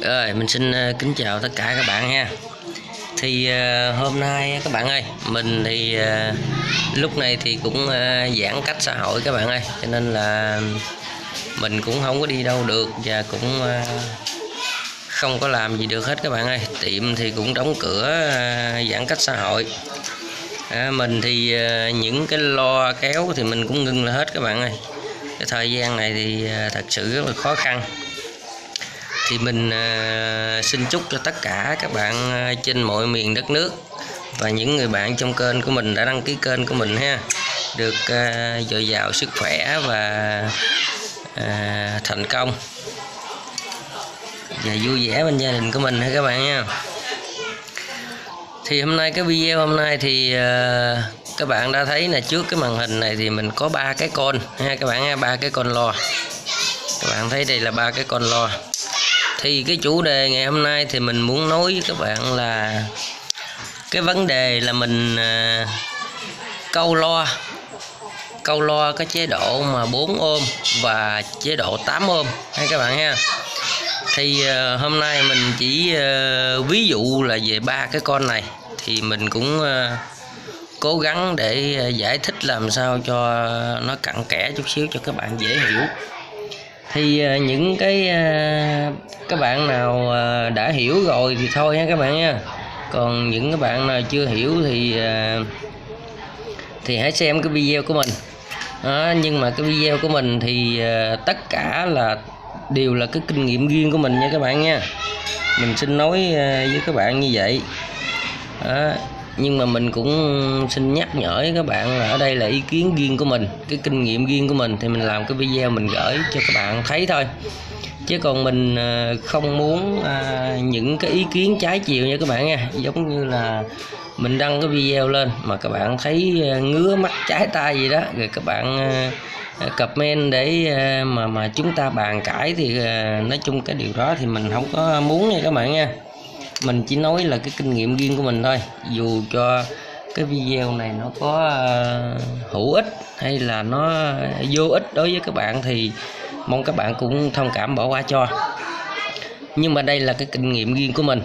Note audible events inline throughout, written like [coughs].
Rồi, mình xin ờ, kính chào tất cả các bạn ha. Thì ờ, hôm nay các bạn ơi, mình thì ờ, lúc này thì cũng giãn cách xã hội các bạn ơi, cho nên là mình cũng không có đi đâu được và cũng không có làm gì được hết các bạn ơi. Tiệm thì cũng đóng cửa giãn cách xã hội. À, mình thì những cái lo kéo thì mình cũng ngưng là hết các bạn ơi. Cái thời gian này thì thật sự rất là khó khăn thì mình à, xin chúc cho tất cả các bạn à, trên mọi miền đất nước và những người bạn trong kênh của mình đã đăng ký kênh của mình ha, được à, dồi dào sức khỏe và thành công và vui vẻ bên gia đình của mình ha các bạn nha. Thì hôm nay, cái video hôm nay thì các bạn đã thấy là trước cái màn hình này thì mình có ba cái con ha các bạn ha, ba cái con lo. Các bạn thấy đây là ba cái con lo thì cái chủ đề ngày hôm nay thì mình muốn nói với các bạn là cái vấn đề là mình à, câu lo. Câu lo cái chế độ mà 4 ôm và chế độ 8 ôm hay các bạn ha? Thì à, hôm nay mình chỉ à, ví dụ là về ba cái con này thì mình cũng à, cố gắng để à, giải thích làm sao cho nó cặn kẽ chút xíu cho các bạn dễ hiểu thì ờ, những cái ờ, các bạn nào ờ, đã hiểu rồi thì thôi nha các bạn nha. Còn những các bạn nào chưa hiểu thì thì hãy xem cái video của mình. Đó, nhưng mà cái video của mình thì tất cả là đều là cái kinh nghiệm riêng của mình nha các bạn nha. Mình xin nói với các bạn như vậy. Đó nhưng mà mình cũng xin nhắc nhở với các bạn là ở đây là ý kiến riêng của mình, cái kinh nghiệm riêng của mình, thì mình làm cái video mình gửi cho các bạn thấy thôi. Chứ còn mình à, không muốn à, những cái ý kiến trái chiều nha các bạn nha. Giống như là mình đăng cái video lên mà các bạn thấy à, ngứa mắt trái tay gì đó. Rồi các bạn comment để mà mà chúng ta bàn cãi thì nói chung cái điều đó thì mình không có muốn nha các bạn nha mình chỉ nói là cái kinh nghiệm riêng của mình thôi. Dù cho cái video này nó có uh, hữu ích hay là nó vô ích đối với các bạn thì mong các bạn cũng thông cảm bỏ qua cho. Nhưng mà đây là cái kinh nghiệm riêng của mình.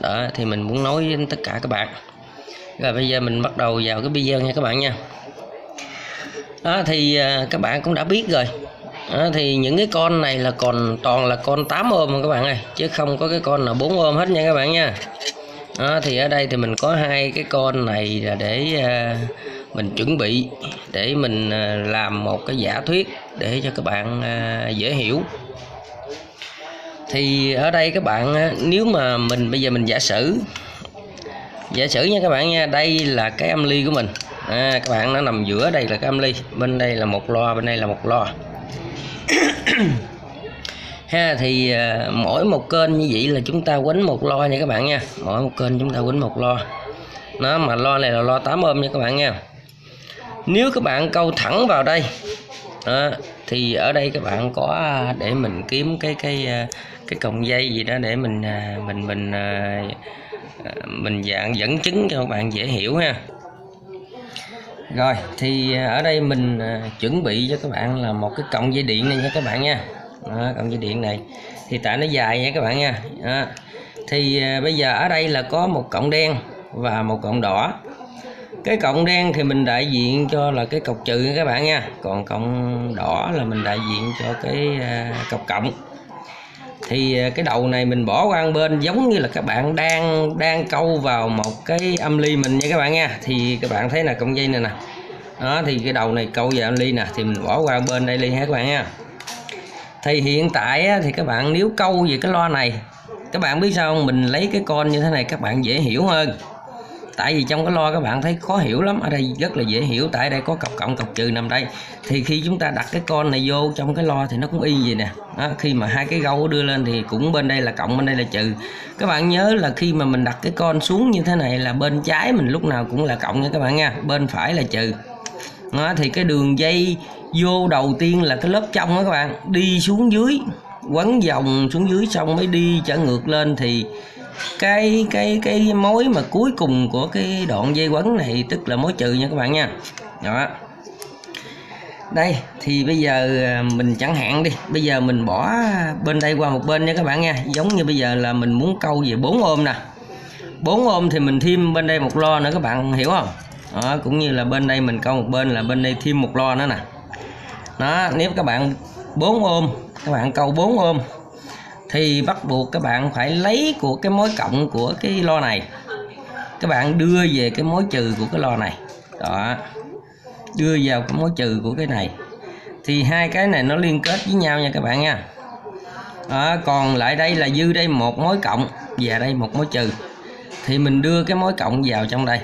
Đó thì mình muốn nói với tất cả các bạn. Rồi bây giờ mình bắt đầu vào cái video nha các bạn nha. Đó thì uh, các bạn cũng đã biết rồi à, thì những cái con này là còn toàn là con 8 ôm mà các bạn ơi chứ không có cái con nào 4 ôm hết nha các bạn nha. À, thì ở đây thì mình có hai cái con này là để à, mình chuẩn bị để mình à, làm một cái giả thuyết để cho các bạn à, dễ hiểu. Thì ở đây các bạn á, nếu mà mình bây giờ mình giả sử giả sử nha các bạn nha đây là cái âm ly của mình. À, các bạn nó nằm giữa đây là cái âm ly bên đây là một loa bên đây là một loa [coughs] ha thì à, mỗi một kênh như vậy là chúng ta quấn một lo nha các bạn nha. Mỗi một kênh chúng ta quấn một lo. Nó mà lo này là lo 8 ôm nha các bạn nha. Nếu các bạn câu thẳng vào đây đó, thì ở đây các bạn có à, để mình kiếm cái cái à, cái cọng dây gì đó để mình à, mình mình mình dạng dẫn chứng cho các bạn dễ hiểu ha rồi thì à, ở đây mình à, chuẩn bị cho các bạn là một cái cọng dây điện này nha các bạn nha. Đó, cọng dây điện này. Thì tại nó dài nha các bạn nha. Đó. thì à, bây giờ ở đây là có một cọng đen và một cọng đỏ. Cái cọng đen thì mình đại diện cho là cái cọc trừ các bạn nha. Còn cọng đỏ là mình đại diện cho cái à, cọc cộng thì à, cái đầu này mình bỏ qua một bên giống như là các bạn đang đang câu vào một cái âm ly mình nha các bạn nha. Thì các bạn thấy là cọng dây này nè. Đó thì cái đầu này câu vào âm ly nè thì mình bỏ qua bên đây ly ha các bạn nha. Thì hiện tại á, thì các bạn nếu câu về cái loa này các bạn biết sao không? Mình lấy cái con như thế này các bạn dễ hiểu hơn tại vì trong cái lo các bạn thấy khó hiểu lắm. Ở đây rất là dễ hiểu. Tại đây có cặp cộng cặp trừ nằm đây. Thì khi chúng ta đặt cái con này vô trong cái lo thì nó cũng y vậy nè. Đó, khi mà hai cái gấu đưa lên thì cũng bên đây là cộng bên đây là trừ. Các bạn nhớ là khi mà mình đặt cái con xuống như thế này là bên trái mình lúc nào cũng là cộng nha các bạn nha. Bên phải là trừ. Đó, thì cái đường dây vô đầu tiên là cái lớp trong đó các bạn. Đi xuống dưới quấn vòng xuống dưới xong mới đi trở ngược lên thì cái cái cái mối mà cuối cùng của cái đoạn dây quấn này tức là mối trừ nha các bạn nha. Đó. Đây thì bây giờ à, mình chẳng hạn đi. Bây giờ mình bỏ bên đây qua một bên nha các bạn nha. Giống như bây giờ là mình muốn câu về 4 ôm nè. 4 ôm thì mình thêm bên đây một lo nữa các bạn hiểu không? Đó, cũng như là bên đây mình câu một bên là bên đây thêm một lo nữa nè. Đó nếu các bạn 4 ôm các bạn câu 4 ôm thì bắt buộc các bạn phải lấy của cái mối cộng của cái lo này. Các bạn đưa về cái mối trừ của cái lo này. Đó. Đưa vào cái mối trừ của cái này. Thì hai cái này nó liên kết với nhau nha các bạn nha. Đó, còn lại đây là dư đây một mối cộng và đây một mối trừ. Thì mình đưa cái mối cộng vào trong đây.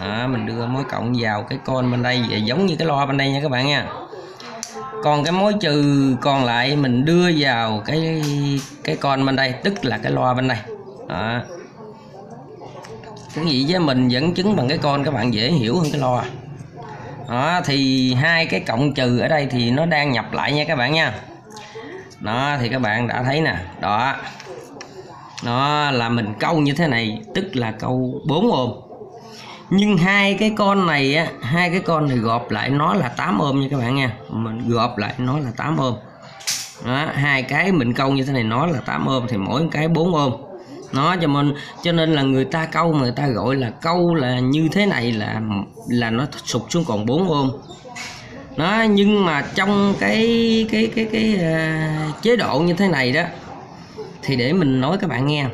Đó, mình đưa mối cộng vào cái con bên đây và giống như cái loa bên đây nha các bạn nha còn cái mối trừ còn lại mình đưa vào cái cái con bên đây, tức là cái loa bên đây. Đó. cái gì với mình dẫn chứng bằng cái con, các bạn dễ hiểu hơn cái loa. Đó, thì hai cái cộng trừ ở đây thì nó đang nhập lại nha các bạn nha. Đó, thì các bạn đã thấy nè. Đó. Nó là mình câu như thế này, tức là câu 4 ôm nhưng hai cái con này á hai cái con này gộp lại nó là 8 ôm nha các bạn nha. Mình gộp lại nó là 8 ôm. Đó, hai cái mình câu như thế này nó là 8 ôm thì mỗi cái 4 ôm. Nó cho mình cho nên là người ta câu mà người ta gọi là câu là như thế này là là nó sụt xuống còn 4 ôm. Nó nhưng mà trong cái cái cái cái uh, chế độ như thế này đó thì để mình nói các bạn nghe.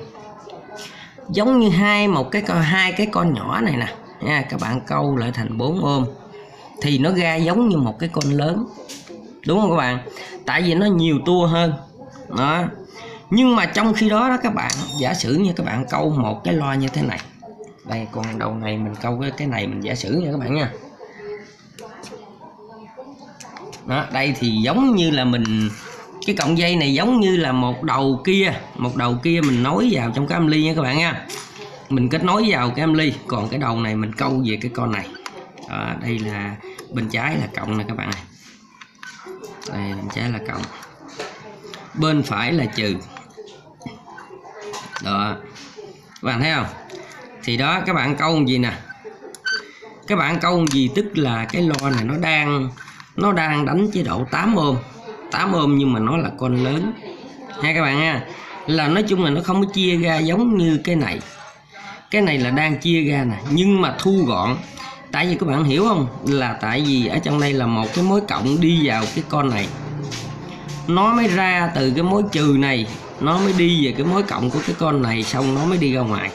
Giống như hai một cái con hai cái con nhỏ này nè nha, các bạn câu lại thành 4 ôm. Thì nó ra giống như một cái con lớn, đúng không các bạn? Tại vì nó nhiều tua hơn, đó. Nhưng mà trong khi đó đó các bạn, giả sử như các bạn câu một cái loa như thế này. Đây còn đầu này mình câu cái cái này mình giả sử nha các bạn nha. Đó, đây thì giống như là mình, cái cọng dây này giống như là một đầu kia, một đầu kia mình nối vào trong cái âm ly nha các bạn nha mình kết nối vào cái âm ly còn cái đầu này mình câu về cái con này. À, đây là bên trái là cộng này các bạn này. Đây bên trái là cộng bên phải là trừ. Đó. Các bạn thấy không? Thì đó các bạn câu gì nè? Các bạn câu gì? Tức là cái lo này nó đang nó đang đánh chế độ 8 ôm. 8 ôm nhưng mà nó là con lớn. Nha các bạn nha. Là nói chung là nó không có chia ra giống như cái này cái này là đang chia ra nè, nhưng mà thu gọn. Tại vì các bạn hiểu không? Là tại vì ở trong đây là một cái mối cộng đi vào cái con này. Nó mới ra từ cái mối trừ này, nó mới đi về cái mối cộng của cái con này, xong nó mới đi ra ngoài.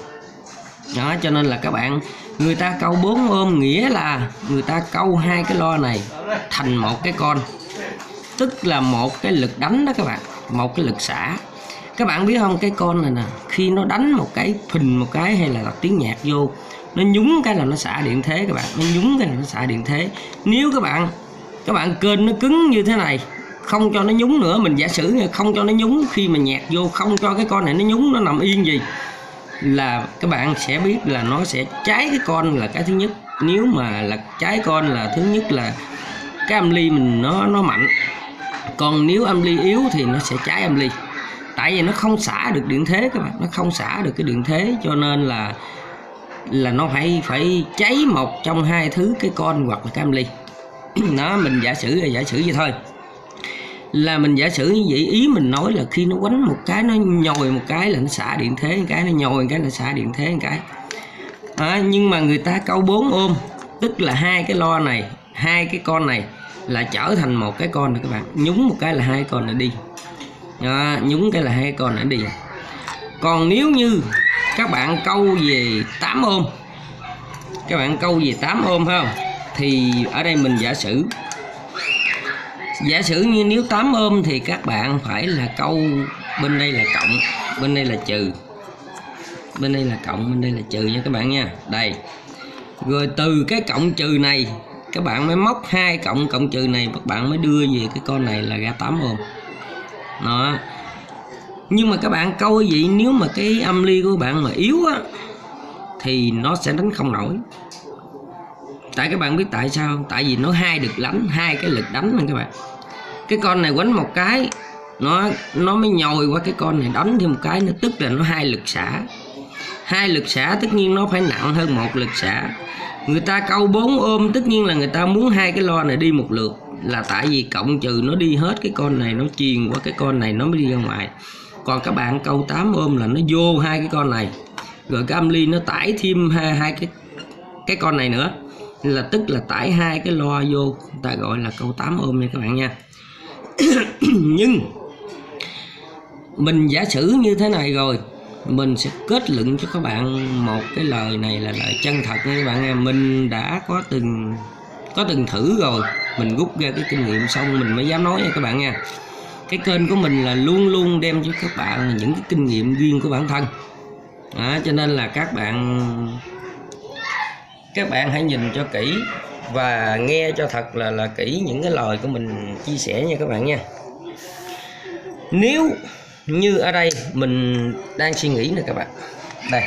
Đó, cho nên là các bạn, người ta câu bốn ôm nghĩa là người ta câu hai cái lo này thành một cái con. Tức là một cái lực đánh đó các bạn, một cái lực xả các bạn biết không? Cái con này nè, khi nó đánh một cái phình một cái hay là đặt tiếng nhạc vô, nó nhúng cái là nó xả điện thế các bạn. Nó nhúng cái là nó xả điện thế. Nếu các bạn các bạn kênh nó cứng như thế này, không cho nó nhúng nữa, mình giả sử không cho nó nhúng, khi mà nhạc vô, không cho cái con này nó nhúng, nó nằm yên gì, là các bạn sẽ biết là nó sẽ cháy cái con là cái thứ nhất. Nếu mà là cháy con là thứ nhất là cái âm ly mình, nó nó mạnh. Còn nếu âm ly yếu thì nó sẽ cháy âm ly tại vì nó không xả được điện thế các bạn. Nó không xả được cái điện thế cho nên là là nó phải phải cháy một trong hai thứ cái con hoặc là cam ly. [clears throat] Nó mình giả sử là giả sử vậy thôi. Là mình giả sử như vậy ý mình nói là khi nó quánh một cái nó nhồi một cái là nó xả điện thế một cái nó nhồi một cái là xả điện thế một cái. À, nhưng mà người ta câu 4 ôm tức là hai cái lo này hai cái con này là trở thành một cái con này các bạn. Nhúng một cái là hai con này đi đó, nhúng cái là hai con đã đi. Còn nếu như các bạn câu về 8 ôm các bạn câu về 8 ôm phải không? Thì ở đây mình giả sử giả sử như nếu 8 ôm thì các bạn phải là câu bên đây là cộng bên đây là trừ. Bên đây là cộng bên đây là trừ nha các bạn nha. Đây. Rồi từ cái cộng trừ này các bạn mới móc hai cộng cộng trừ này các bạn mới đưa về cái con này là ra 8 ôm đó. Nhưng mà các bạn câu vậy nếu mà cái âm ly của bạn mà yếu á, thì nó sẽ đánh không nổi. Tại các bạn biết tại sao không? Tại vì nó hai được đánh, hai cái lực đánh nè các bạn. Cái con này quánh một cái, nó nó mới nhồi qua cái con này, đánh thêm một cái nó tức là nó hai lực xả. Hai lực xả tất nhiên nó phải nặng hơn một lực xả. Người ta câu bốn ôm, tất nhiên là người ta muốn hai cái lo này đi một lượt là tại vì cộng trừ nó đi hết cái con này nó truyền qua cái con này nó mới đi ra ngoài. Còn các bạn câu 8 ôm là nó vô hai cái con này. Rồi cái âm ly nó tải thêm hai, hai cái cái con này nữa. Là tức là tải hai cái loa vô ta gọi là câu 8 ôm nha các bạn nha. [coughs] Nhưng mình giả sử như thế này rồi mình sẽ kết luận cho các bạn một cái lời này là lời chân thật nha các bạn nha. Mình đã có từng có từng thử rồi mình rút ra cái kinh nghiệm xong mình mới dám nói nha các bạn nha. Cái kênh của mình là luôn luôn đem cho các bạn những cái kinh nghiệm riêng của bản thân. À, cho nên là các bạn các bạn hãy nhìn cho kỹ và nghe cho thật là là kỹ những cái lời của mình chia sẻ nha các bạn nha. Nếu như ở đây mình đang suy nghĩ nè các bạn. Đây.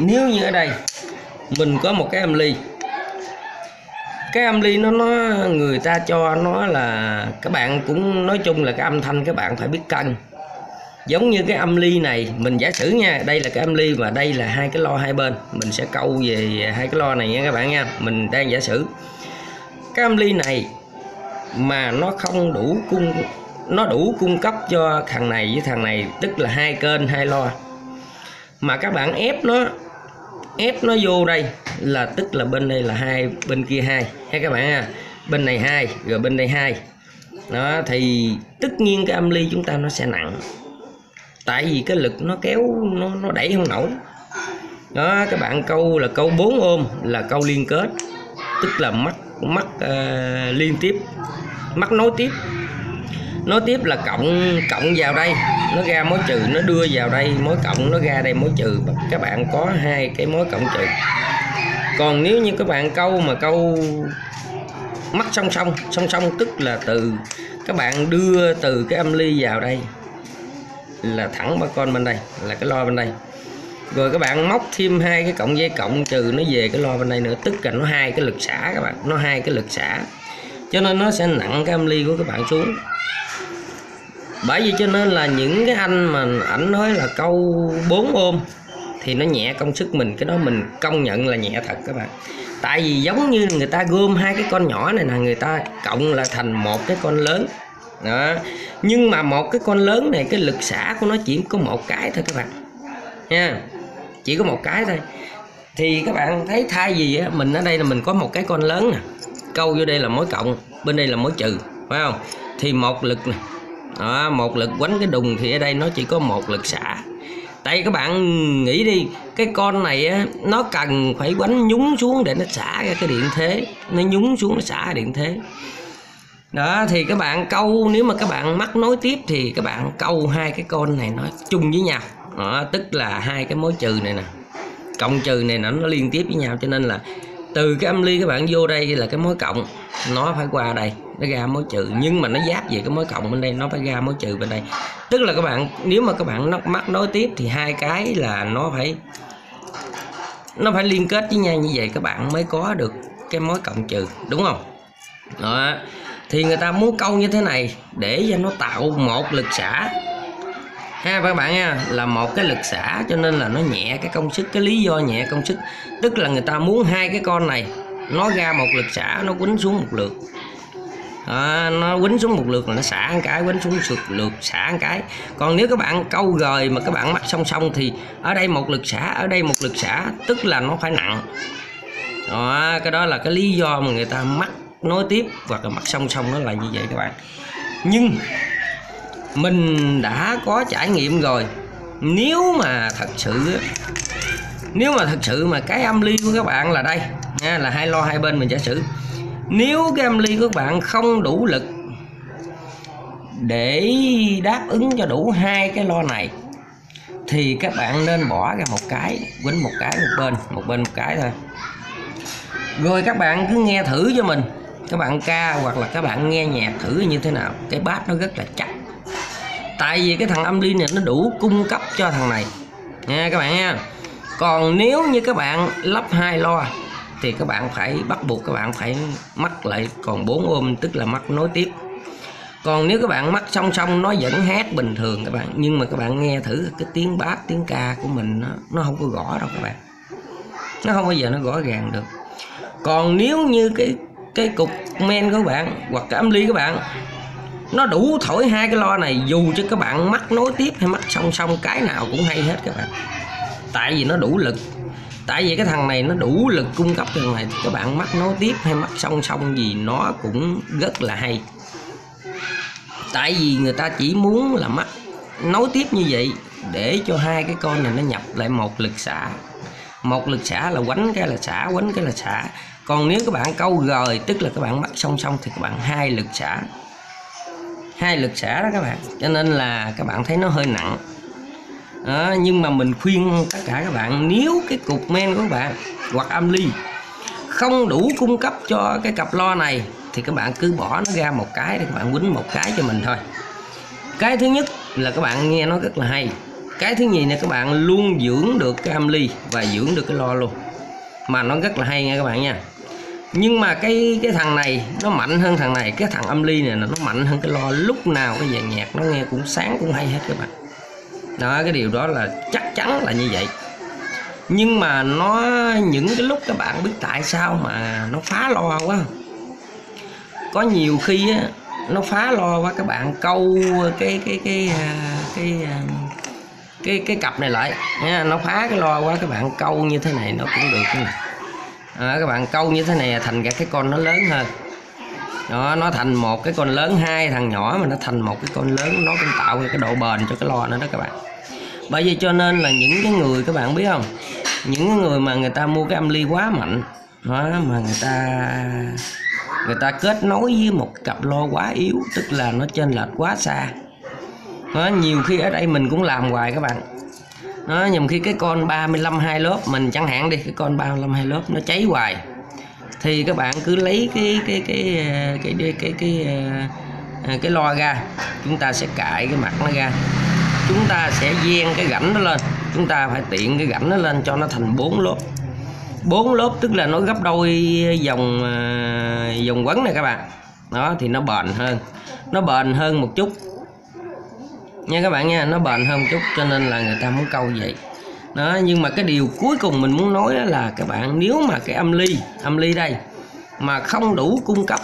Nếu như ở đây mình có một cái âm ly cái âm ly nó nó, người ta cho nó là các bạn cũng nói chung là cái âm thanh các bạn phải biết cân. Giống như cái âm ly này, mình giả sử nha, đây là cái âm ly và đây là hai cái lo hai bên. Mình sẽ câu về hai cái lo này nha các bạn nha. Mình đang giả sử. Cái âm ly này mà nó không đủ cung, nó đủ cung cấp cho thằng này với thằng này, tức là hai kênh, hai lo. Mà các bạn ép nó ép nó vô đây là tức là bên đây là hai bên kia hai hay các bạn ha. Bên này hai rồi bên đây hai. Đó thì tất nhiên cái âm ly chúng ta nó sẽ nặng. Tại vì cái lực nó kéo nó nó đẩy không nổi. Đó các bạn câu là câu 4 ôm là câu liên kết. Tức là mắt mắt uh, liên tiếp mắt nối tiếp nối tiếp là cộng cộng vào đây. Nó ra mối trừ, nó đưa vào đây, mối cộng nó ra đây mối trừ. Các bạn có hai cái mối cộng trừ. Còn nếu như các bạn câu mà câu mắt song song song song tức là từ, các bạn đưa từ cái âm ly vào đây là thẳng ba con bên đây, là cái lo bên đây. Rồi các bạn móc thêm hai cái cộng dây cộng trừ nó về cái lo bên đây nữa. Tức là nó hai cái lực xả các bạn, nó hai cái lực xả. Cho nên nó sẽ nặng cái âm ly của các bạn xuống bởi vì cho nên là những cái anh mà ảnh nói là câu 4 ôm thì nó nhẹ công sức mình cái đó mình công nhận là nhẹ thật các bạn. Tại vì giống như người ta gom hai cái con nhỏ này là người ta cộng là thành một cái con lớn. Đó. Nhưng mà một cái con lớn này cái lực xả của nó chỉ có một cái thôi các bạn. Nha. Chỉ có một cái thôi. Thì các bạn thấy thay gì á, mình ở đây là mình có một cái con lớn nè. Câu vô đây là mối cộng bên đây là mối trừ phải không? Thì một lực nè đó, một lực quánh cái đùng thì ở đây nó chỉ có một lực xả. Tại các bạn nghĩ đi cái con này á, nó cần phải quánh nhúng xuống để nó xả ra cái điện thế. Nó nhúng xuống nó xả điện thế. Đó thì các bạn câu nếu mà các bạn mắc nối tiếp thì các bạn câu hai cái con này nó chung với nhau. Đó, tức là hai cái mối trừ này nè. Cộng trừ này nó nó liên tiếp với nhau. Cho nên là từ cái âm ly các bạn vô đây là cái mối cộng nó phải qua đây nó ra mối trừ, nhưng mà nó giáp về cái mối cộng bên đây, nó phải ra mối trừ bên đây. Tức là các bạn, nếu mà các bạn nó mắc nối tiếp thì hai cái là nó phải nó phải liên kết với nhau như vậy, các bạn mới có được cái mối cộng trừ, đúng không? Đó. Thì người ta muốn câu như thế này để cho nó tạo một lực xả. Ha, các bạn nha, là một cái lực xả, cho nên là nó nhẹ cái công sức, cái lý do nhẹ công sức. Tức là người ta muốn hai cái con này, nó ra một lực xả, nó quýnh xuống một lượt à, nó quýnh xuống một lượt là nó xả một cái quýnh xuống một lượt xả một cái. Còn nếu các bạn câu gời mà các bạn mắc song song thì ở đây một lực xả ở đây một lực xả tức là nó phải nặng. Đó, cái đó là cái lý do mà người ta mắc nối tiếp hoặc là mắc song song nó là như vậy các bạn. Nhưng mình đã có trải nghiệm rồi. Nếu mà thật sự nếu mà thật sự mà cái âm ly của các bạn là đây nha là hai lo hai bên mình giả sử nếu cái âm ly của các bạn không đủ lực để đáp ứng cho đủ hai cái lo này, thì các bạn nên bỏ ra một cái, quýnh một cái một bên một bên một cái thôi. Rồi các bạn cứ nghe thử cho mình. Các bạn ca hoặc là các bạn nghe nhạc thử như thế nào. Cái bát nó rất là chắc. Tại vì cái thằng âm ly này nó đủ cung cấp cho thằng này. Nha các bạn nha. Còn nếu như các bạn lắp hai loa thì các bạn phải bắt buộc các bạn phải mắc lại còn 4 ôm tức là mắc nối tiếp. Còn nếu các bạn mắc song song nó vẫn hát bình thường các bạn nhưng mà các bạn nghe thử cái tiếng bát tiếng ca của mình nó, nó không có gõ đâu các bạn. Nó không bao giờ nó gõ ràng được. Còn nếu như cái cái cục men của các bạn hoặc cái âm ly các bạn nó đủ thổi hai cái lo này dù cho các bạn mắc nối tiếp hay mắc song song cái nào cũng hay hết các bạn. Tại vì nó đủ lực tại vì cái thằng này nó đủ lực cung cấp cho thằng này. Thì các bạn mắc nối tiếp hay mắc song song gì nó cũng rất là hay. Tại vì người ta chỉ muốn là mắc nối tiếp như vậy để cho hai cái con này nó nhập lại một lực xả một lực xả là quánh cái là xả, quánh cái là xả. Còn nếu các bạn câu gời, tức là các bạn mắc song song, thì các bạn hai lực xả. Hai lực xả đó các bạn. Cho nên là các bạn thấy nó hơi nặng à, nhưng mà mình khuyên tất cả các bạn nếu cái cục men của các bạn hoặc âm ly không đủ cung cấp cho cái cặp lo này thì các bạn cứ bỏ nó ra một cái để các bạn quýnh một cái cho mình thôi. Cái thứ nhất là các bạn nghe nó rất là hay. Cái thứ nhì là các bạn luôn dưỡng được cái âm ly và dưỡng được cái lo luôn. Mà nó rất là hay nha các bạn nha. Nhưng mà cái cái thằng này nó mạnh hơn thằng này. Cái thằng âm ly này nó mạnh hơn cái lo lúc nào cái dàn nhạc nó nghe cũng sáng cũng hay hết các bạn đó cái điều đó là chắc chắn là như vậy. Nhưng mà nó những cái lúc các bạn biết tại sao mà nó phá lo quá. Có nhiều khi á, nó phá lo quá các bạn câu cái cái cái à, cái cái cái, cái cặp này lại nha. Nó phá cái lo quá các bạn câu như thế này nó cũng được này à, các bạn câu như thế này thành ra cái con nó lớn hơn đó nó thành một cái con lớn hai thằng nhỏ mà nó thành một cái con lớn nó cũng tạo ra cái độ bền cho cái lò nữa đó các bạn. Bởi vì cho nên là những cái người các bạn biết không? Những cái người mà người ta mua cái âm ly quá mạnh đó, mà người ta người ta kết nối với một cặp lo quá yếu tức là nó trên lệch quá xa. Đó, nhiều khi ở đây mình cũng làm hoài các bạn. Nó nhầm khi cái con 35 hai lớp mình chẳng hạn đi cái con 35 hai lớp nó cháy hoài thì các bạn cứ lấy cái cái cái ờ, cái cái cái cái, ờ, ờ, cái, loa ra chúng ta sẽ cạy cái mặt nó ra. Chúng ta sẽ ven cái rãnh nó lên chúng ta phải tiện cái rãnh nó lên cho nó thành bốn lớp. Bốn lớp tức là nó gấp đôi dòng dòng quấn này các bạn. Đó thì nó bền hơn. Nó bền hơn một chút. Nha các bạn nha nó bền hơn một chút cho nên là người ta muốn câu vậy đó nhưng mà cái điều cuối cùng mình muốn nói là các bạn nếu mà cái âm ly âm ly đây mà không đủ cung cấp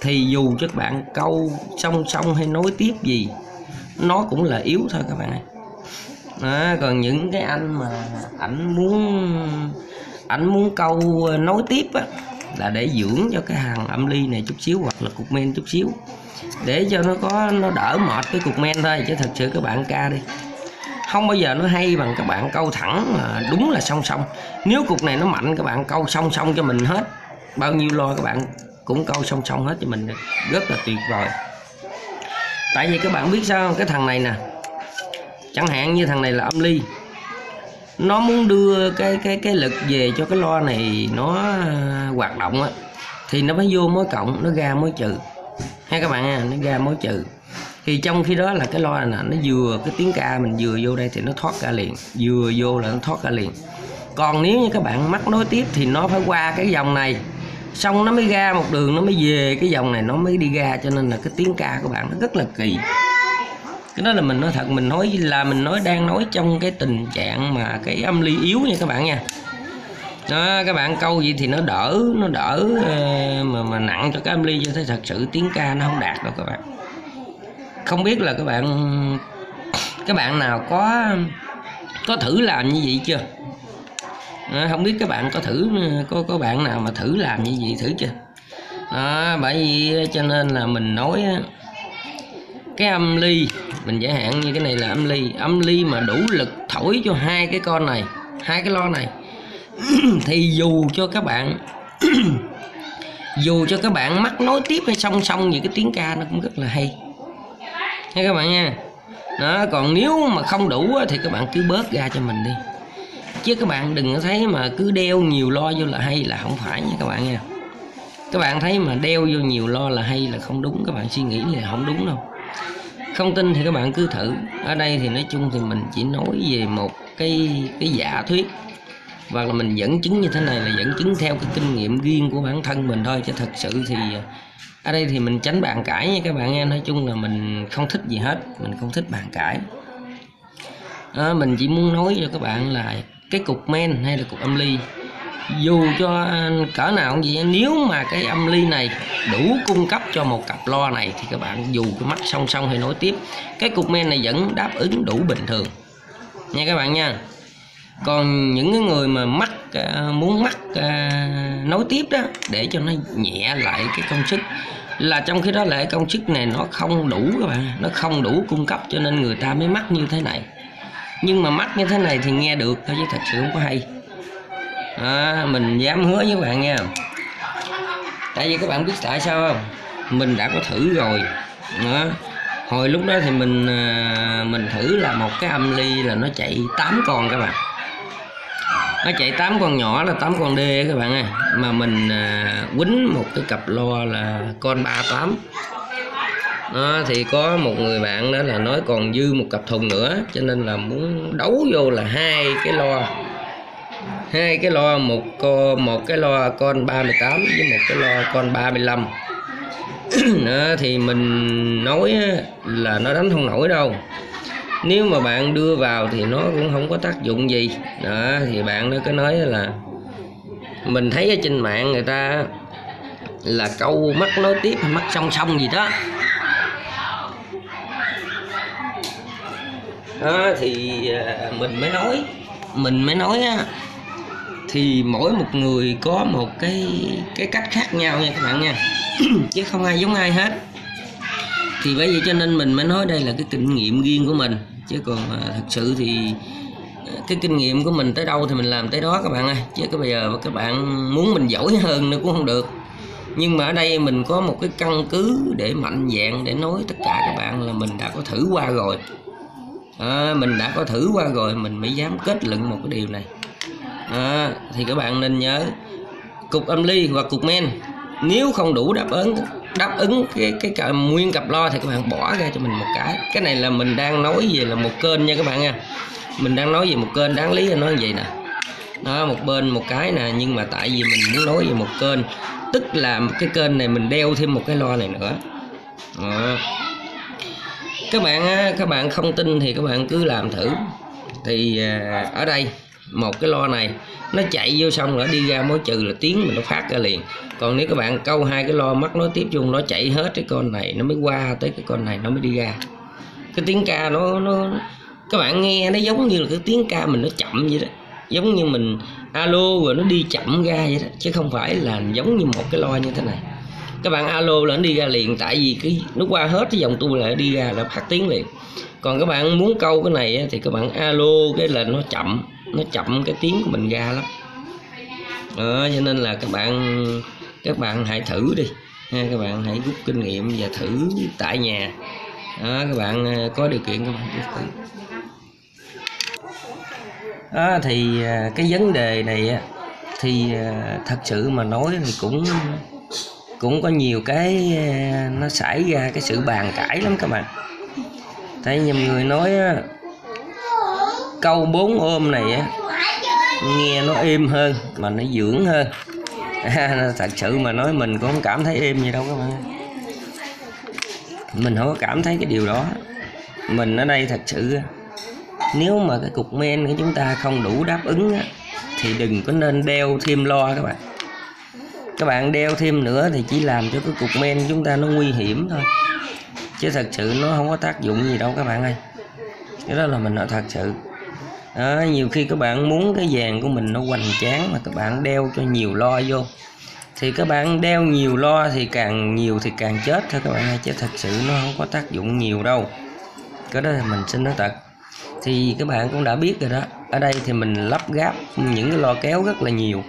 thì dù cho các bạn câu song song hay nối tiếp gì nó cũng là yếu thôi các bạn ơi đó, còn những cái anh mà ảnh muốn ảnh muốn câu ờ, nối tiếp á, là để dưỡng cho cái hàng âm ly này chút xíu hoặc là cục men chút xíu để cho nó có nó đỡ mệt cái cục men thôi. Chứ thật sự các bạn ca đi không bao giờ nó hay bằng các bạn câu thẳng mà đúng là song song. Nếu cục này nó mạnh, các bạn câu song song cho mình hết. Bao nhiêu lo các bạn cũng câu song song hết cho mình rất là tuyệt vời. Tại vì các bạn biết sao cái thằng này nè, chẳng hạn như thằng này là âm ly. Nó muốn đưa cái cái cái lực về cho cái lo này nó à, hoạt động á, thì nó mới vô mối cộng, nó ra mối trừ. Hay các bạn nha nó ra mối trừ thì trong khi đó là cái lo này nó vừa cái tiếng ca mình vừa vô đây thì nó thoát ra liền, vừa vô là nó thoát ra liền. Còn nếu như các bạn mắc nối tiếp thì nó phải qua cái dòng này. Xong nó mới ra một đường, nó mới về cái dòng này, nó mới đi ra, cho nên là cái tiếng ca của bạn nó rất là kỳ. Cái đó là mình nói thật, mình nói là mình nói đang nói trong cái tình trạng mà cái âm ly yếu nha các bạn nha. Đó, các bạn câu gì thì nó đỡ nó đỡ ờ, mà mà nặng cho cái âm ly cho thấy thật sự tiếng ca nó không đạt đâu các bạn không biết là các bạn các bạn nào có có thử làm như vậy chưa? À, không biết các bạn có thử có có bạn nào mà thử làm như vậy thử chưa? À, bởi vì cho nên là mình nói cái âm ly mình giải hạn như cái này là âm ly. Âm ly mà đủ lực thổi cho hai cái con này hai cái lo này. [clears throat] Thì dù cho các bạn [clears throat] dù cho các bạn mắc nối tiếp hay song song những cái tiếng ca nó cũng rất là hay nha các bạn nha. Đó, còn nếu mà không đủ thì các bạn cứ bớt ra cho mình đi. Chứ các bạn đừng có thấy mà cứ đeo nhiều lo vô là hay là không phải nha các bạn nha. Các bạn thấy mà đeo vô nhiều lo là hay là không đúng, các bạn suy nghĩ là không đúng đâu. Không tin thì các bạn cứ thử. Ở đây thì nói chung thì mình chỉ nói về một cái cái giả thuyết. Và là mình dẫn chứng như thế này là dẫn chứng theo cái kinh nghiệm riêng của bản thân mình thôi, chứ thật sự thì ở đây thì mình tránh bàn cãi nha các bạn nghe nói chung là mình không thích gì hết. Mình không thích bàn cãi. À, mình chỉ muốn nói cho các bạn là cái cục men hay là cục âm ly dù cho cỡ nào cũng vậy nếu mà cái âm ly này đủ cung cấp cho một cặp lo này thì các bạn dù cái mắt song song hay nối tiếp cái cục men này vẫn đáp ứng đủ bình thường. Nha các bạn nha còn những cái người mà mắc à, muốn mắc à, nối tiếp đó để cho nó nhẹ lại cái công sức. Là trong khi đó lại công sức này nó không đủ các bạn nó không đủ cung cấp cho nên người ta mới mắc như thế này. Nhưng mà mắc như thế này thì nghe được thôi chứ thật sự không có hay. À, mình dám hứa với bạn nha. Tại vì các bạn biết tại sao không? Mình đã có thử rồi. Đó. hồi lúc đó thì mình à, mình thử là một cái âm ly là nó chạy 8 con các bạn nó chạy 8 con nhỏ là 8 con D các bạn ơi. Mà mình à, quýnh một cái cặp lo là con 38 đó, thì có một người bạn đó là nói còn dư một cặp thùng nữa cho nên là muốn đấu vô là hai cái lo. Hai cái lo một con một cái lo con 38 với một cái lo con 35 [clears throat] đó, thì mình nói là nó đánh không nổi đâu nếu mà bạn đưa vào thì nó cũng không có tác dụng gì. Đó thì bạn nó cứ nói là mình thấy ở trên mạng người ta là câu mắt nối tiếp hay mắt song song gì đó. Đó thì à, mình mới nói mình mới nói á thì mỗi một người có một cái cái cách khác nhau nha các bạn nha. [clears throat] Chứ không ai giống ai hết. Thì bởi vậy cho nên mình mới nói đây là cái kinh nghiệm riêng của mình chứ còn à, thật sự thì à, cái kinh nghiệm của mình tới đâu thì mình làm tới đó các bạn ơi. Chứ cái bây giờ các bạn muốn mình giỏi hơn nữa cũng không được. Nhưng mà ở đây mình có một cái căn cứ để mạnh dạng để nói tất cả các bạn là mình đã có thử qua rồi. À, mình đã có thử qua rồi mình mới dám kết luận một cái điều này. À, thì các bạn nên nhớ cục âm ly hoặc cục men nếu không đủ đáp ứng đáp ứng cái cái cả nguyên cặp lo thì các bạn bỏ ra cho mình một cái. Cái này là mình đang nói về là một kênh nha các bạn nha. Mình đang nói về một kênh đáng lý là nói vậy nè. Đó, một bên một cái nè, nhưng mà tại vì mình muốn nói về một kênh, tức là cái kênh này mình đeo thêm một cái lo này nữa. Đó. các bạn các bạn không tin thì các bạn cứ làm thử. Thì à, ở đây, một cái lo này nó chạy vô xong rồi đi ra mối trừ là tiếng mình nó phát ra liền. Còn nếu các bạn câu hai cái lo mắt nó tiếp chung, nó chạy hết cái con này, nó mới qua tới cái con này, nó mới đi ra. Cái tiếng ca nó nó, các bạn nghe nó giống như là cái tiếng ca mình nó chậm vậy đó. Giống như mình alo rồi nó đi chậm ra vậy đó, chứ không phải là giống như một cái lo như thế này. Các bạn alo là nó đi ra liền, tại vì cái, nó qua hết cái dòng tu lại đi ra là phát tiếng liền. Còn các bạn muốn câu cái này thì các bạn alo cái là nó chậm nó chậm cái tiếng của mình ra lắm. Đó, cho nên là các bạn các bạn hãy thử đi. Ha các bạn hãy rút kinh nghiệm và thử tại nhà. Đó, các bạn à, có điều kiện các bạn thử. Đó, thì à, cái vấn đề này thì à, thật sự mà nói thì cũng cũng có nhiều cái nó xảy ra cái sự bàn cãi lắm các bạn. Thấy nhiều người nói câu bốn ôm này á nghe nó êm hơn mà nó dưỡng hơn. Thật sự mà nói mình cũng không cảm thấy êm gì đâu các bạn mình không có cảm thấy cái điều đó. Mình ở đây thật sự nếu mà cái cục men của chúng ta không đủ đáp ứng á, thì đừng có nên đeo thêm lo các bạn. Các bạn đeo thêm nữa thì chỉ làm cho cái cục men chúng ta nó nguy hiểm thôi. Chứ thật sự nó không có tác dụng gì đâu các bạn ơi. Cái đó là mình nói thật sự đó, nhiều khi các bạn muốn cái vàng của mình nó hoành tráng mà các bạn đeo cho nhiều lo vô. Thì các bạn đeo nhiều lo thì càng nhiều thì càng chết thôi các bạn ơi chứ thật sự nó không có tác dụng nhiều đâu. Cái đó là mình xin nói thật. Thì các bạn cũng đã biết rồi đó ở đây thì mình lắp ráp những cái lo kéo rất là nhiều.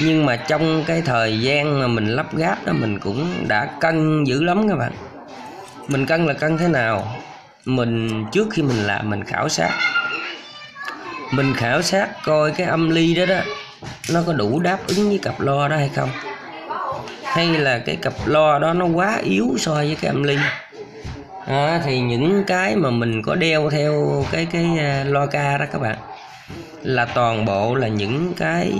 Nhưng mà trong cái thời gian mà mình lắp ráp đó mình cũng đã cân dữ lắm các bạn. Mình cân là cân thế nào? Mình trước khi mình làm mình khảo sát mình khảo sát coi cái âm ly đó đó nó có đủ đáp ứng với cặp lo đó hay không? Hay là cái cặp lo đó nó quá yếu so với cái âm ly? À, thì những cái mà mình có đeo theo cái cái à, lo ca đó các bạn là toàn bộ là những cái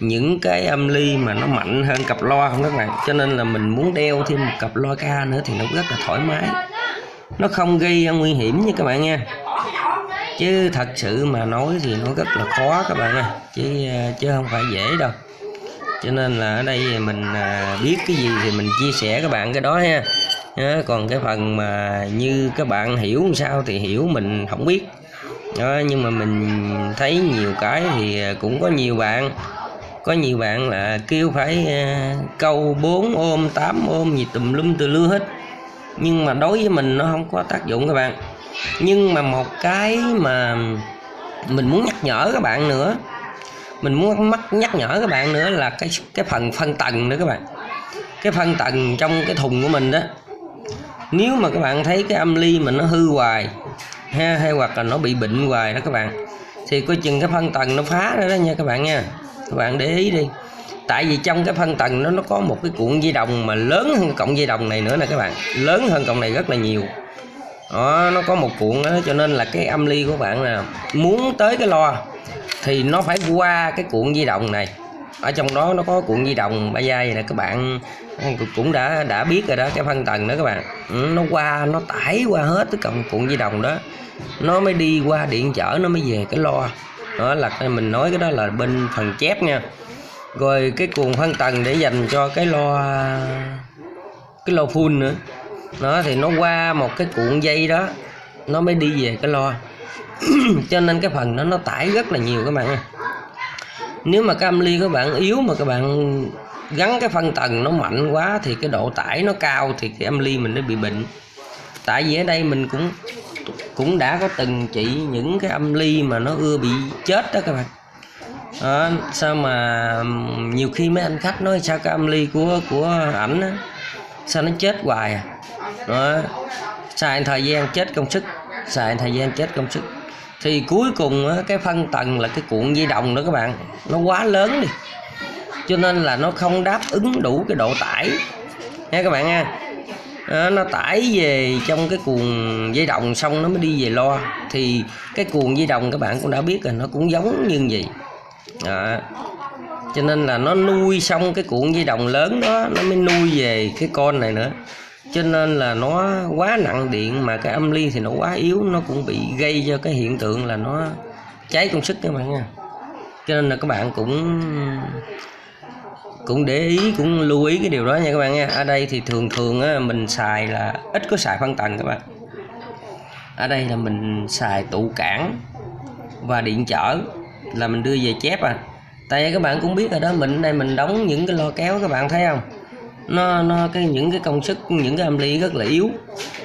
những cái âm ly mà nó mạnh hơn cặp lo không các bạn? Cho nên là mình muốn đeo thêm một cặp lo ca nữa thì nó rất là thoải mái. Nó không gây nguy hiểm như các bạn nha chứ thật sự mà nói thì nó rất là khó các bạn ơi. Chứ ờ, chứ không phải dễ đâu. Cho nên là ở đây mình ờ, biết cái gì thì mình chia sẻ các bạn cái đó ha. Đó, còn cái phần mà như các bạn hiểu làm sao thì hiểu mình không biết. Đó, nhưng mà mình thấy nhiều cái thì ờ, cũng có nhiều bạn. Có nhiều bạn là kêu phải câu 4 ôm 8 ôm gì tùm lum từ lưa hết. Nhưng mà đối với mình nó không có tác dụng các bạn nhưng mà một cái mà mình muốn nhắc nhở các bạn nữa, mình muốn mắc nhắc nhở các bạn nữa là cái cái phần phân tầng nữa các bạn. Cái phân tầng trong cái thùng của mình đó, nếu mà các bạn thấy cái âm ly mà nó hư hoài, ha, hay hoặc là nó bị bệnh hoài đó các bạn, thì coi chừng cái phân tầng nó phá ra đó nha các bạn nha. Các bạn để ý đi. Tại vì trong cái phân tầng nó nó có một cái cuộn dây đồng mà lớn hơn cộng dây đồng này nữa nè các bạn. Lớn hơn cộng này rất là nhiều đó, nó có một cuộn đó cho nên là cái âm ly của bạn là muốn tới cái lo thì nó phải qua cái cuộn di động này. Ở trong đó nó có cuộn di động ba dây này các bạn cũng đã đã biết rồi đó cái phân tầng đó các bạn. Ừ, nó qua nó tải qua hết cái cộng cuộn di động đó. Nó mới đi qua điện chở nó mới về cái lo đó là mình nói cái đó là bên phần chép nha. Rồi cái cuộn phân tầng để dành cho cái lo cái lo full nữa nó thì nó qua một cái cuộn dây đó nó mới đi về cái lo [clears throat] cho nên cái phần đó nó tải rất là nhiều các bạn ơi. Nếu mà cái âm ly các bạn yếu mà các bạn gắn cái phân tầng nó mạnh quá thì cái độ tải nó cao thì cái âm ly mình nó bị bệnh. Tại vì ở đây mình cũng cũng đã có từng chỉ những cái âm ly mà nó ưa bị chết đó các bạn. Đó, sao mà nhiều khi mấy anh khách nói sao cái âm ly của của ảnh á sao nó chết hoài à? Đó xài thời gian chết công sức. Xài thời gian chết công sức. Thì cuối cùng á, cái phân tầng là cái cuộn dây đồng đó các bạn. Nó quá lớn đi. Cho nên là nó không đáp ứng đủ cái độ tải. Nha các bạn nha. À, nó tải về trong cái cuộn dây đồng xong nó mới đi về lo. Thì cái cuộn dây đồng các bạn cũng đã biết rồi nó cũng giống như vậy. À, cho nên là nó nuôi xong cái cuộn dây đồng lớn đó nó mới nuôi về cái con này nữa cho nên là nó quá nặng điện mà cái âm ly thì nó quá yếu nó cũng bị gây cho cái hiện tượng là nó cháy công suất các bạn nha. Cho nên là các bạn cũng cũng để ý cũng lưu ý cái điều đó nha các bạn nha. Ở đây thì thường thường á, mình xài là ít có xài phân tầng các bạn. Ở đây là mình xài tụ cản và điện chở là mình đưa về chép à. Tại các bạn cũng biết rồi đó mình đây mình đóng những cái lo kéo các bạn thấy không? Nó nó cái những cái công suất những cái âm ly rất là yếu.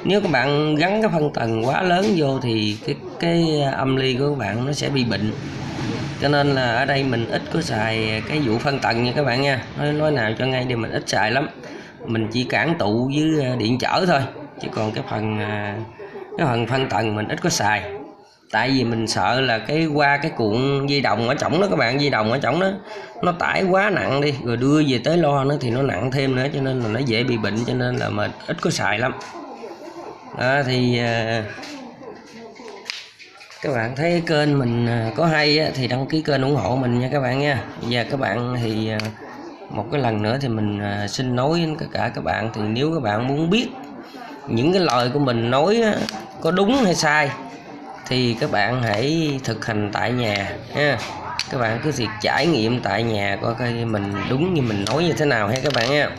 Nếu các bạn gắn cái phân tầng quá lớn vô thì cái cái âm ly của các bạn nó sẽ bị bệnh. Cho nên là ở đây mình ít có xài cái vụ phân tầng nha các bạn nha. Nói, nói nào cho ngay thì mình ít xài lắm. Mình chỉ cản tụ với điện trở thôi. Chứ còn cái phần à, cái phần phân tầng mình ít có xài tại vì mình sợ là cái qua cái cuộn dây đồng ở trỏng đó các bạn dây đồng ở trỏng đó nó tải quá nặng đi rồi đưa về tới lo nữa thì nó nặng thêm nữa cho nên là nó dễ bị bệnh cho nên là mình ít có xài lắm. Đó, thì à, các bạn thấy kênh mình à, có hay á, thì đăng ký kênh ủng hộ mình nha các bạn nha. Và các bạn thì à, một cái lần nữa thì mình xin nói với tất cả các bạn thì nếu các bạn muốn biết những cái lời của mình nói có đúng hay sai thì các bạn hãy thực hành tại nhà nha các bạn cứ việc trải nghiệm tại nhà coi coi mình đúng như mình nói như thế nào ha các bạn nha.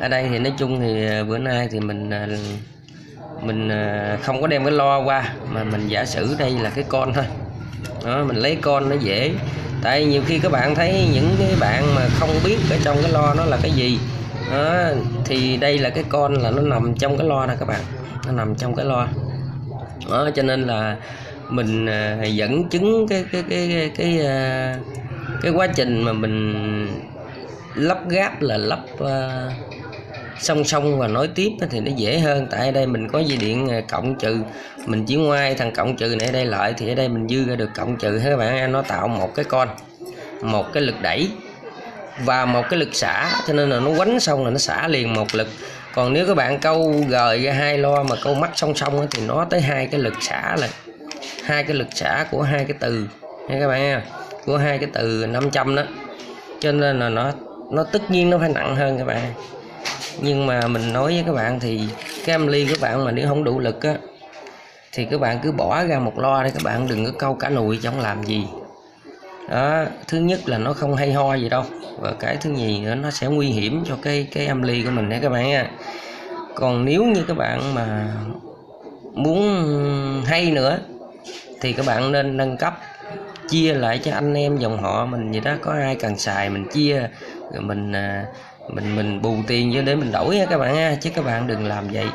Ở đây thì nói chung thì à, bữa nay thì mình à, mình à, không có đem cái lo qua mà mình giả sử đây là cái con thôi. Đó mình lấy con nó dễ. Tại nhiều khi các bạn thấy những cái bạn mà không biết ở trong cái lo nó là cái gì. Đó, thì đây là cái con là nó nằm trong cái lo nè các bạn. Nó nằm trong cái lo đó cho nên là mình à, dẫn chứng cái cái cái cái cái, à, cái quá trình mà mình lắp ghép là lắp uh, song song và nối tiếp thì nó dễ hơn. Tại đây mình có dây điện cộng trừ mình chỉ ngoài thằng cộng trừ này ở đây lại thì ở đây mình dư ra được cộng trừ các bạn. Nó tạo một cái con một cái lực đẩy và một cái lực xả. Cho nên là nó quánh xong là nó xả liền một lực còn nếu các bạn câu gời ra hai lo mà câu mắt song song thì nó tới hai cái lực xả là hai cái lực xả của hai cái từ. Nha các bạn nha của hai cái từ 500 đó. Cho nên là nó nó tất nhiên nó phải nặng hơn các bạn. Nhưng mà mình nói với các bạn thì cái âm ly các bạn mà nếu không đủ lực á, thì các bạn cứ bỏ ra một lo để các bạn, đừng có câu cả nùi chẳng làm gì. Đó, thứ nhất là nó không hay ho gì đâu và cái thứ nhì nữa, nó sẽ nguy hiểm cho cái cái âm ly của mình nha các bạn nha. Còn nếu như các bạn mà muốn hay nữa, thì các bạn nên nâng cấp, chia lại cho anh em dòng họ mình vậy đó. Có ai cần xài mình chia, rồi mình à, mình mình bù tiền vô để mình đổi nha các bạn nha. Chứ các bạn đừng làm vậy.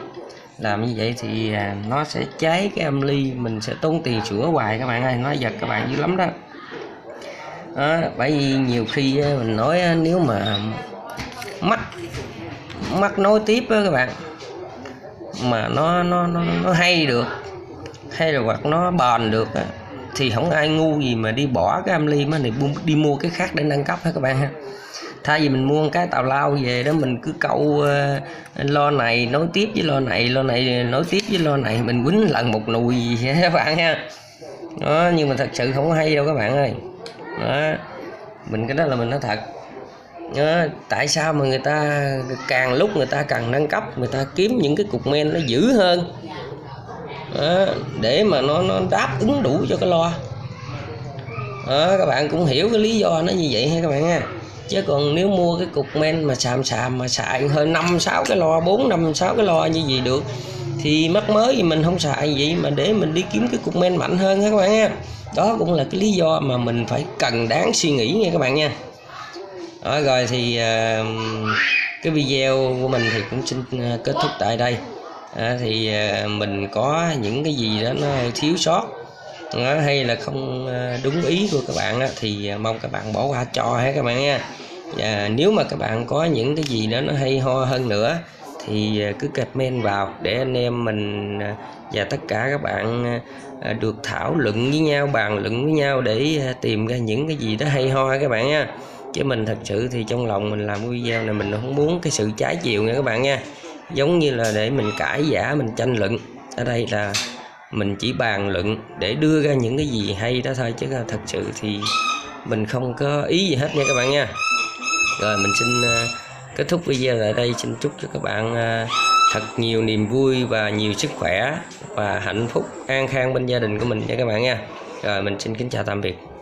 Làm như vậy thì à, nó sẽ cháy cái âm ly, mình sẽ tốn tiền sửa hoài các bạn ơi. Nó giật các bạn dữ lắm đó đó, bởi vì nhiều khi mình nói nếu mà mắt mắt nối tiếp đó các bạn mà nó nó nó, nó hay được hay là hoặc nó bền được thì không ai ngu gì mà đi bỏ cái âm ly mà này đi mua cái khác để nâng cấp hết các bạn ha. Thay vì mình mua cái tàu lao về đó mình cứ câu uh, ờ, lo này nối tiếp với lo này lo này nối tiếp với lo này mình quýnh lần một nùi gì các bạn ha. Đó nhưng mà thật sự không có hay đâu các bạn ơi đó. Mình cái đó là mình nói thật. Đó, tại sao mà người ta càng lúc người ta càng nâng cấp người ta kiếm những cái cục men nó dữ hơn? Đó, để mà nó nó đáp ứng đủ cho cái lo. Đó, các bạn cũng hiểu cái lý do nó như vậy ha các bạn nha chứ còn nếu mua cái cục men mà xàm xàm mà xài hơn năm sáu cái lo bốn năm sáu cái lo như vậy được thì mắc mới thì mình không xài vậy mà để mình đi kiếm cái cục men mạnh hơn các bạn nha đó cũng là cái lý do mà mình phải cần đáng suy nghĩ nha các bạn nha. Đó, rồi thì ờ, cái video của mình thì cũng xin ờ, kết thúc tại đây. À, thì ờ, mình có những cái gì đó nó thiếu sót đó, hay là không đúng ý của các bạn thì mong các bạn bỏ qua cho hết các bạn nha. Và nếu mà các bạn có những cái gì đó nó hay ho hơn nữa thì à, cứ comment vào để anh em mình à, và tất cả các bạn à, được thảo luận với nhau bàn luận với nhau để tìm ra những cái gì đó hay ho các bạn nha. Chứ mình thật sự thì trong lòng mình làm video này mình không muốn cái sự trái chiều nha các bạn nha. Giống như là để mình cãi giả mình tranh luận. Ở đây là mình chỉ bàn luận để đưa ra những cái gì hay đó thôi chứ thật sự thì mình không có ý gì hết nha các bạn nha. Rồi mình xin uh, kết thúc video tại đây, xin chúc cho các bạn à, thật nhiều niềm vui và nhiều sức khỏe và hạnh phúc, an khang bên gia đình của mình nha các bạn nha. Rồi, mình xin kính chào tạm biệt.